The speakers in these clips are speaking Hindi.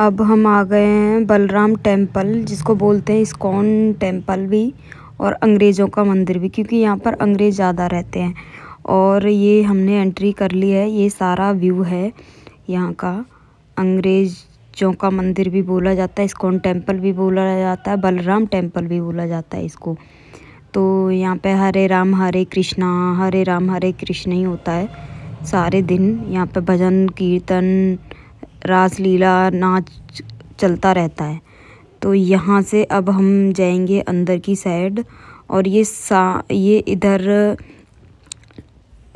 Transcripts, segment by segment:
अब हम आ गए हैं बलराम टेंपल जिसको बोलते हैं इस्कॉन टेंपल भी, और अंग्रेज़ों का मंदिर भी, क्योंकि यहाँ पर अंग्रेज़ ज़्यादा रहते हैं। और ये हमने एंट्री कर ली है, ये सारा व्यू है यहाँ का। अंग्रेज़ों का मंदिर भी बोला जाता है, इस्कॉन टेंपल भी बोला जाता है, बलराम टेंपल भी बोला जाता है इसको। तो यहाँ पे हरे राम, हरे कृष्णा, हरे राम, हरे कृष्ण ही होता है। सारे दिन यहाँ पे भजन, कीर्तन रासलीला, नाच चलता रहता है। तो यहाँ से अब हम जाएँगे अंदर की साइड और ये सा, ये इधर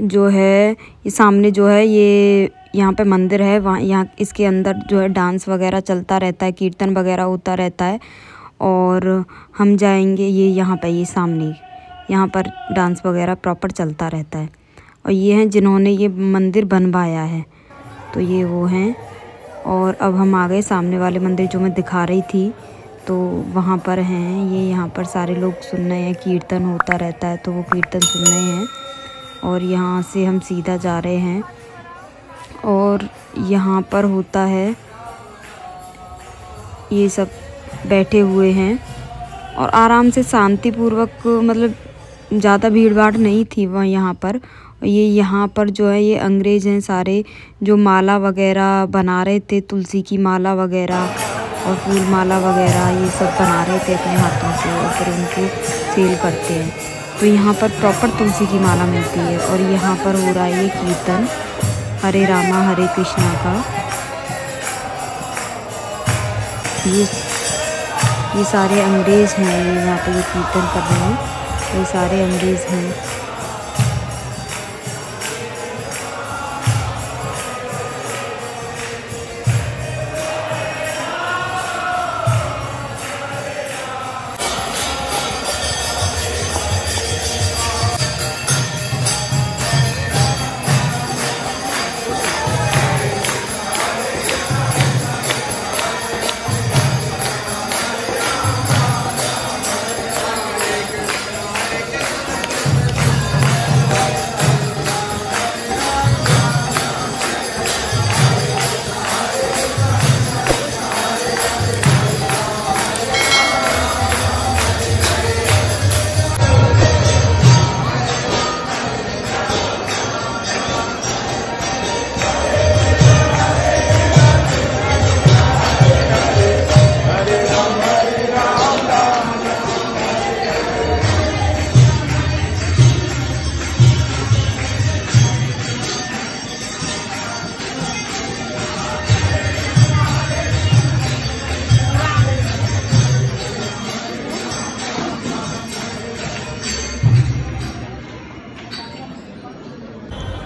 जो है, ये सामने जो है, ये यहाँ पे मंदिर है। वहाँ, यहाँ इसके अंदर जो है डांस वगैरह चलता रहता है, कीर्तन वगैरह होता रहता है। और हम जाएँगे ये यहाँ पे, ये सामने, यहाँ पर डांस वगैरह प्रॉपर चलता रहता है। और ये हैं जिन्होंने ये मंदिर बनवाया है। तो ये वो हैं। और अब हम आ गए सामने वाले मंदिर जो मैं दिखा रही थी। तो वहाँ पर हैं, ये यहाँ पर सारे लोग सुन रहे हैं, कीर्तन होता रहता है तो वो कीर्तन सुन रहे हैं। और यहाँ से हम सीधा जा रहे हैं। और यहाँ पर होता है, ये सब बैठे हुए हैं। और आराम से शांतिपूर्वक मतलब ज़्यादा भीड़ भाड़ नहीं थी वह यहाँ पर। ये यहाँ पर जो है, ये अंग्रेज़ हैं सारे, जो माला वगैरह बना रहे थे, तुलसी की माला वगैरह और फूल माला वगैरह, ये सब बना रहे थे अपने हाथों से और फिर उनको सेल करते हैं। तो यहाँ पर प्रॉपर तुलसी की माला मिलती है और यहाँ पर हो रहा है ये कीर्तन, हरे रामा, हरे कृष्णा का। ये ये सारे अंग्रेज़ हैं, यहाँ पे ये कीर्तन कर रहे हैं। ये सारे अंग्रेज़ हैं।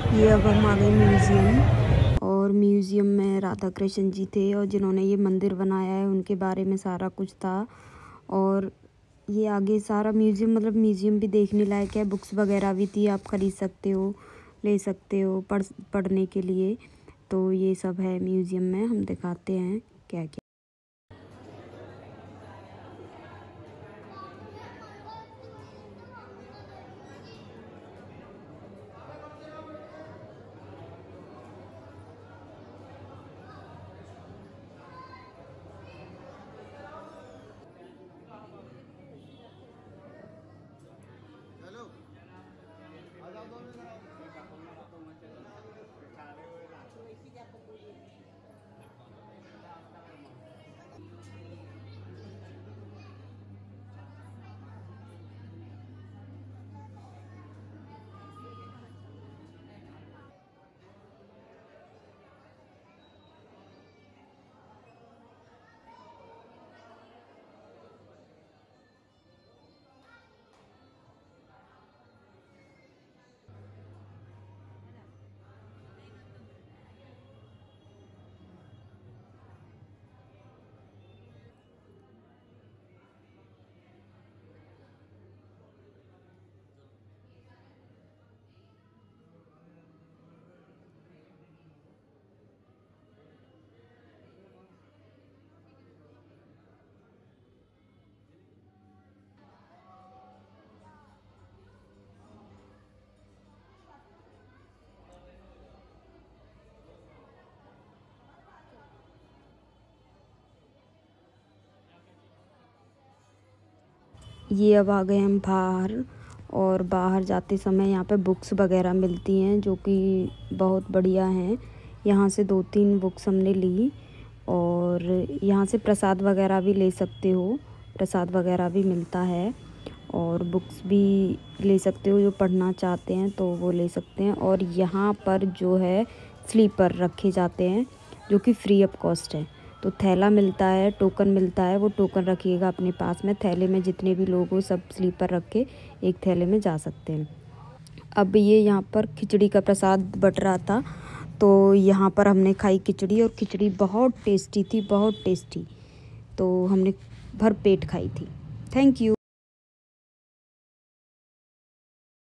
ये अब हम आ गए म्यूज़ियम। और म्यूज़ियम में राधा कृष्ण जी थे और जिन्होंने ये मंदिर बनाया है, उनके बारे में सारा कुछ था। और ये आगे सारा म्यूज़ियम मतलब म्यूज़ियम भी देखने लायक है। बुक्स वगैरह भी थी, आप ख़रीद सकते हो, ले सकते हो पढ़, पढ़ने के लिए। तो ये सब है म्यूज़ियम में, हम दिखाते हैं क्या क्या ये अब आ गए हम बाहर और बाहर जाते समय यहाँ पे बुक्स वगैरह मिलती हैं जो कि बहुत बढ़िया हैं। यहाँ से दो तीन बुक्स हमने ली और यहाँ से प्रसाद वगैरह भी ले सकते हो, प्रसाद वगैरह भी मिलता है और बुक्स भी ले सकते हो जो पढ़ना चाहते हैं तो वो ले सकते हैं और यहाँ पर जो है स्लीपर रखे जाते हैं जो कि फ्री ऑफ़ कॉस्ट है। तो थैला मिलता है, टोकन मिलता है, वो टोकन रखिएगा अपने पास में। थैले में जितने भी लोग हो, सब स्लीपर रख के एक थैले में जा सकते हैं। अब ये यहाँ पर खिचड़ी का प्रसाद बट रहा था तो यहाँ पर हमने खाई खिचड़ी और खिचड़ी बहुत टेस्टी थी, बहुत टेस्टी। तो हमने भर पेट खाई थी। Thank you